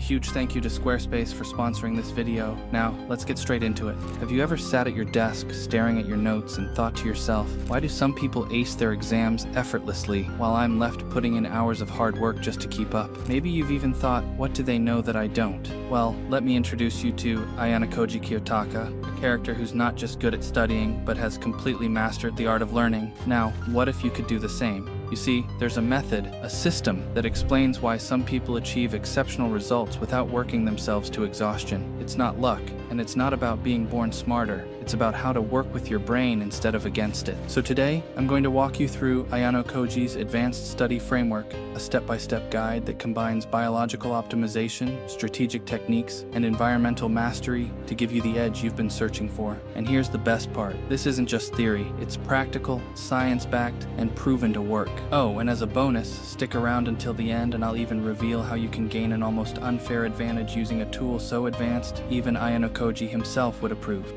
huge thank you to Squarespace for sponsoring this video. Now, let's get straight into it. Have you ever sat at your desk staring at your notes and thought to yourself, why do some people ace their exams effortlessly while I'm left putting in hours of hard work just to keep up? Maybe you've even thought, what do they know that I don't? Well, let me introduce you to Ayanokoji Kiyotaka, a character who's not just good at studying, but has completely mastered the art of learning. Now, what if you could do the same? You see, there's a method, a system, that explains why some people achieve exceptional results without working themselves to exhaustion. It's not luck, and it's not about being born smarter. It's about how to work with your brain instead of against it. So today, I'm going to walk you through Ayanokoji's Advanced Study Framework, a step-by-step guide that combines biological optimization, strategic techniques, and environmental mastery to give you the edge you've been searching for. And here's the best part. This isn't just theory. It's practical, science-backed, and proven to work. Oh, and as a bonus, stick around until the end and I'll even reveal how you can gain an almost unfair advantage using a tool so advanced even Ayanokoji himself would approve.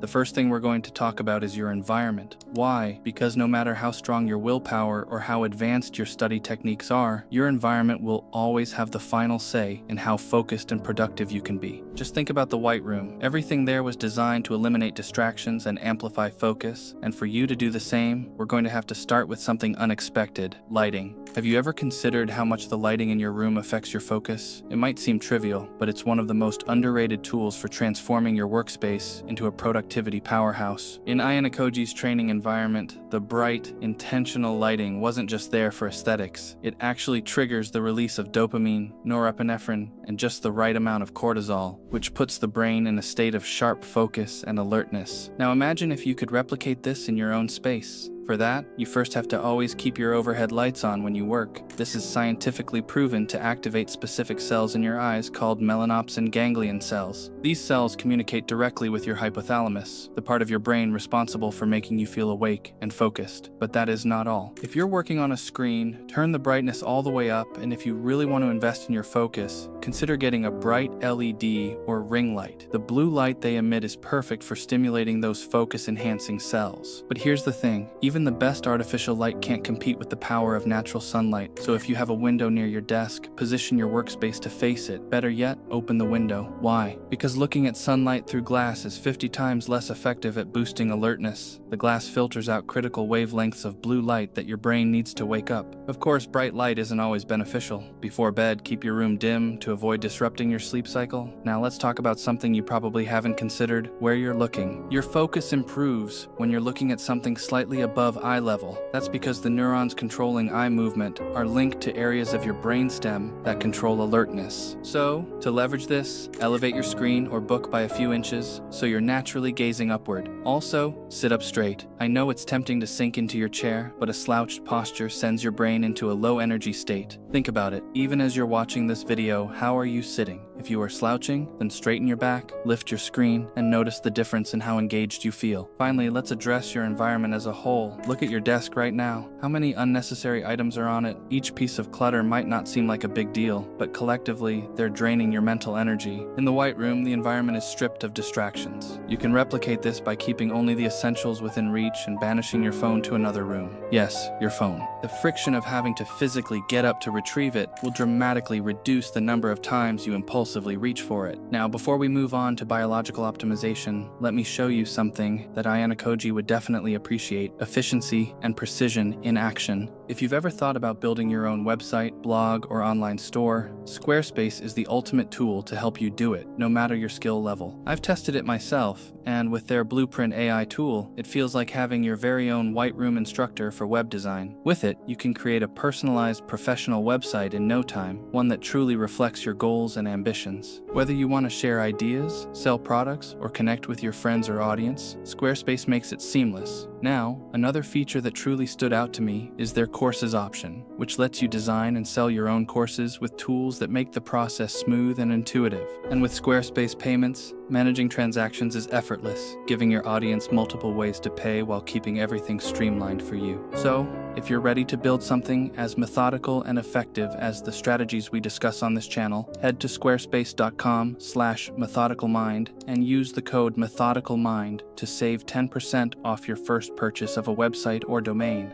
The first thing we're going to talk about is your environment. Why? Because no matter how strong your willpower or how advanced your study techniques are, your environment will always have the final say in how focused and productive you can be. Just think about the White Room. Everything there was designed to eliminate distractions and amplify focus, and for you to do the same, we're going to have to start with something unexpected lighting. Have you ever considered how much the lighting in your room affects your focus? It might seem trivial, but it's one of the most underrated tools for transforming your workspace into a productivity powerhouse. In Ayanokoji's training environment, the bright, intentional lighting wasn't just there for aesthetics. It actually triggers the release of dopamine, norepinephrine, and just the right amount of cortisol, which puts the brain in a state of sharp focus and alertness. Now imagine if you could replicate this in your own space. For that, you first have to always keep your overhead lights on when you work. This is scientifically proven to activate specific cells in your eyes called melanopsin ganglion cells. These cells communicate directly with your hypothalamus, the part of your brain responsible for making you feel awake and focused. But that is not all. If you're working on a screen, turn the brightness all the way up, and if you really want to invest in your focus, consider getting a bright LED or ring light. The blue light they emit is perfect for stimulating those focus enhancing cells. But here's the thing, even the best artificial light can't compete with the power of natural sunlight, so if you have a window near your desk, position your workspace to face it. Better yet, open the window. Why? Because looking at sunlight through glass is 50 times less effective at boosting alertness. The glass filters out critical wavelengths of blue light that your brain needs to wake up. Of course, bright light isn't always beneficial. Before bed, keep your room dim to avoid disrupting your sleep cycle. Now let's talk about something you probably haven't considered, where you're looking. Your focus improves when you're looking at something slightly above eye level. That's because the neurons controlling eye movement are linked to areas of your brainstem that control alertness. So, to leverage this, elevate your screen or book by a few inches so you're naturally gazing upward. Also, sit up straight. I know it's tempting to sink into your chair, but a slouched posture sends your brain into a low energy state. Think about it. Even as you're watching this video, how are you sitting? If you are slouching, then straighten your back, lift your screen, and notice the difference in how engaged you feel. Finally, let's address your environment as a whole. Look at your desk right now. How many unnecessary items are on it? Each piece of clutter might not seem like a big deal, but collectively, they're draining your mental energy. In the White Room, the environment is stripped of distractions. You can replicate this by keeping only the essentials within reach and banishing your phone to another room. Yes, your phone. The friction of having to physically get up to retrieve it will dramatically reduce the number of times you impulsively reach for it. Now, before we move on to biological optimization, let me show you something that Ayanokoji would definitely appreciate efficiency and precision in action. If you've ever thought about building your own website, blog, or online store, Squarespace is the ultimate tool to help you do it, no matter your skill level. I've tested it myself, and with their Blueprint AI tool, it feels like having your very own White Room instructor for web design. With it, you can create a personalized professional website in no time, one that truly reflects your goals and ambitions. Whether you want to share ideas, sell products, or connect with your friends or audience, Squarespace makes it seamless. Now, another feature that truly stood out to me is their courses option, which lets you design and sell your own courses with tools that make the process smooth and intuitive. And with Squarespace payments, managing transactions is effortless, giving your audience multiple ways to pay while keeping everything streamlined for you. So, if you're ready to build something as methodical and effective as the strategies we discuss on this channel, head to squarespace.com slash methodicalmind and use the code methodicalmind to save 10% off your first purchase of a website or domain.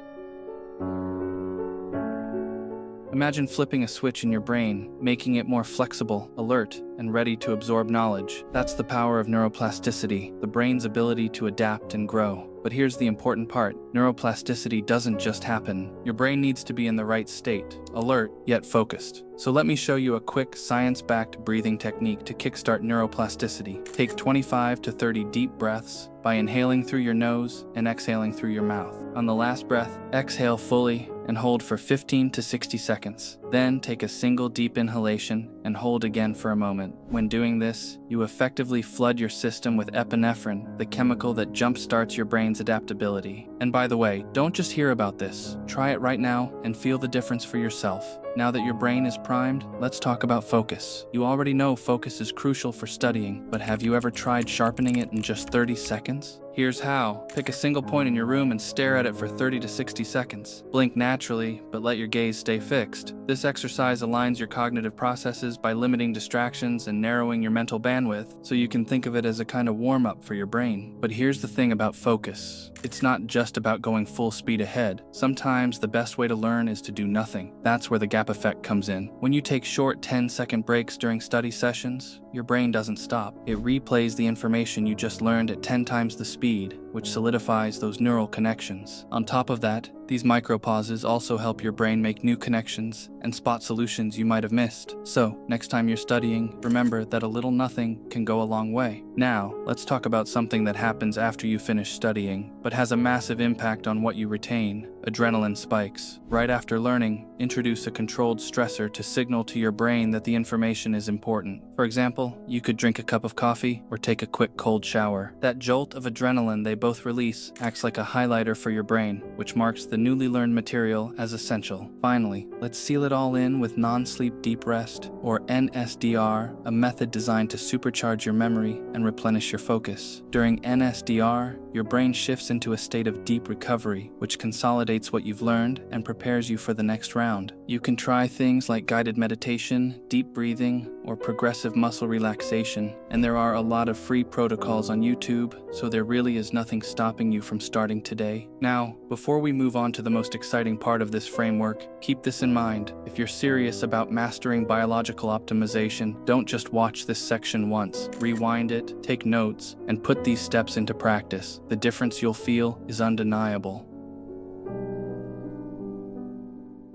Imagine flipping a switch in your brain, making it more flexible, alert, and ready to absorb knowledge. That's the power of neuroplasticity, the brain's ability to adapt and grow. But here's the important part neuroplasticity doesn't just happen. Your brain needs to be in the right state, alert, yet focused. So let me show you a quick, science backed breathing technique to kickstart neuroplasticity. Take 25 to 30 deep breaths by inhaling through your nose and exhaling through your mouth. On the last breath, exhale fully and hold for 15 to 60 seconds. Then take a single deep inhalation and hold again for a moment. When doing this, you effectively flood your system with epinephrine, the chemical that jumpstarts your brain's adaptability. And by the way, don't just hear about this. Try it right now and feel the difference for yourself. Now that your brain is primed, let's talk about focus. You already know focus is crucial for studying, but have you ever tried sharpening it in just 30 seconds? Here's how. Pick a single point in your room and stare at it for 30 to 60 seconds. Blink naturally, but let your gaze stay fixed. This exercise aligns your cognitive processes by limiting distractions and narrowing your mental bandwidth, so you can think of it as a kind of warm up for your brain. But here's the thing about focus it's not just about going full speed ahead. Sometimes the best way to learn is to do nothing. That's where the gap effect comes in. When you take short 10 second breaks during study sessions, your brain doesn't stop. It replays the information you just learned at 10 times the speed, which solidifies those neural connections. On top of that, these micropauses also help your brain make new connections and spot solutions you might have missed. So, next time you're studying, remember that a little nothing can go a long way. Now, let's talk about something that happens after you finish studying, but has a massive impact on what you retain adrenaline spikes. Right after learning, introduce a controlled stressor to signal to your brain that the information is important. For example, you could drink a cup of coffee or take a quick cold shower. That jolt of adrenaline they both release acts like a highlighter for your brain, which marks the newly learned material as essential. Finally, let's seal it all in with non sleep deep rest, or NSDR, a method designed to supercharge your memory and replenish your focus. During NSDR, your brain shifts into a state of deep recovery, which consolidates what you've learned and prepares you for the next round. You can try things like guided meditation, deep breathing, or progressive muscle relaxation, and there are a lot of free protocols on YouTube, so there really is nothing stopping you from starting today. Now, before we move on to the most exciting part of this framework, keep this in mind. If you're serious about mastering biological optimization, don't just watch this section once. Rewind it, take notes, and put these steps into practice. The difference you'll feel is undeniable.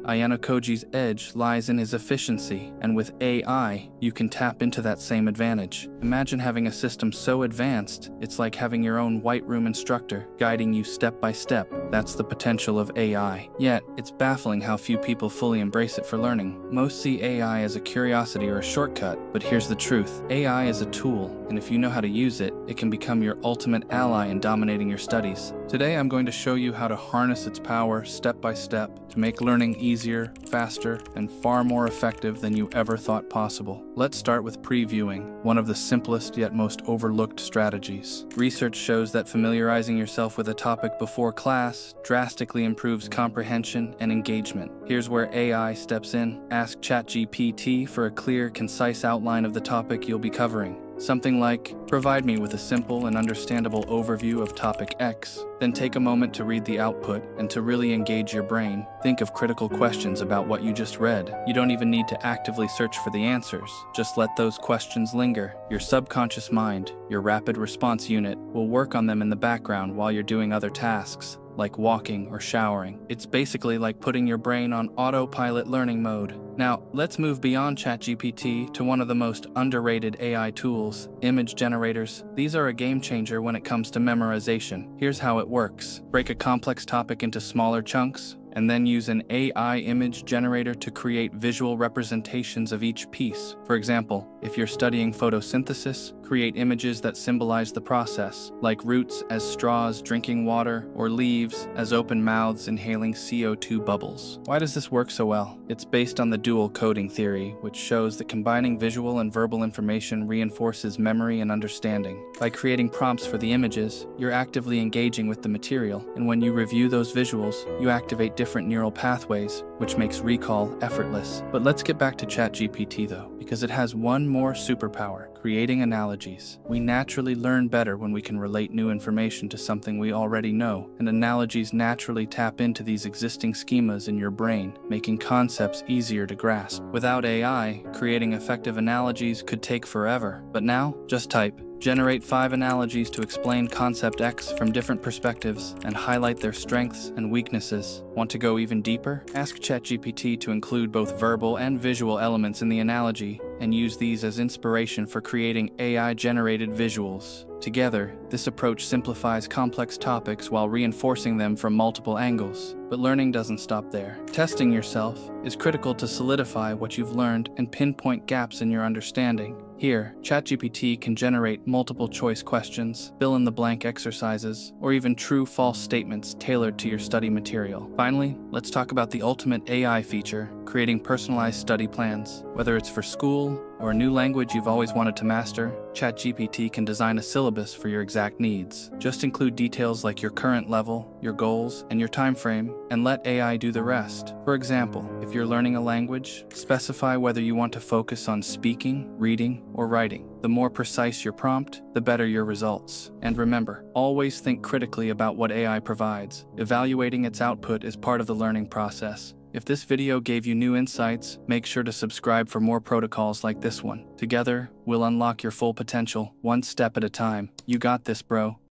Ayanokoji's edge lies in his efficiency, and with AI, you can tap into that same advantage. Imagine having a system so advanced, it's like having your own white room instructor guiding you step by step. That's the potential of AI. Yet, it's baffling how few people fully embrace it for learning. Most see AI as a curiosity or a shortcut, but here's the truth AI is a tool, and if you know how to use it, it can become your ultimate ally in dominating your studies. Today, I'm going to show you how to harness its power step by step to make learning easier, faster, and far more effective than you ever thought possible. Let's start with previewing, one of the simplest yet most overlooked strategies. Research shows that familiarizing yourself with a topic before class drastically improves comprehension and engagement. Here's where AI steps in. Ask ChatGPT for a clear, concise outline of the topic you'll be covering. Something like, provide me with a simple and understandable overview of topic X. Then take a moment to read the output and to really engage your brain. Think of critical questions about what you just read. You don't even need to actively search for the answers. Just let those questions linger. Your subconscious mind, your rapid response unit, will work on them in the background while you're doing other tasks like walking or showering. It's basically like putting your brain on autopilot learning mode. Now, let's move beyond ChatGPT to one of the most underrated AI tools, image generators. These are a game changer when it comes to memorization. Here's how it works. Break a complex topic into smaller chunks, and then use an AI image generator to create visual representations of each piece. For example, if you're studying photosynthesis, create images that symbolize the process, like roots as straws drinking water or leaves as open mouths inhaling CO2 bubbles. Why does this work so well? It's based on the dual coding theory, which shows that combining visual and verbal information reinforces memory and understanding. By creating prompts for the images, you're actively engaging with the material, and when you review those visuals, you activate different neural pathways, which makes recall effortless. But let's get back to ChatGPT though, because it has one more superpower creating analogies. We naturally learn better when we can relate new information to something we already know, and analogies naturally tap into these existing schemas in your brain, making concepts easier to grasp. Without AI, creating effective analogies could take forever, but now, just type Generate five analogies to explain concept X from different perspectives and highlight their strengths and weaknesses. Want to go even deeper? Ask ChatGPT to include both verbal and visual elements in the analogy and use these as inspiration for creating AI generated visuals. Together, this approach simplifies complex topics while reinforcing them from multiple angles. But learning doesn't stop there. Testing yourself is critical to solidify what you've learned and pinpoint gaps in your understanding. Here, ChatGPT can generate multiple choice questions, fill in the blank exercises, or even true false statements tailored to your study material. Finally, let's talk about the ultimate AI feature creating personalized study plans. Whether it's for school or a new language you've always wanted to master, ChatGPT can design a syllabus for your exact needs. Just include details like your current level, your goals, and your time frame, and let AI do the rest. For example, if you're learning a language, specify whether you want to focus on speaking, reading, or writing. The more precise your prompt, the better your results. And remember, always think critically about what AI provides. Evaluating its output is part of the learning process. If this video gave you new insights, make sure to subscribe for more protocols like this one. Together, we'll unlock your full potential, one step at a time. You got this, bro.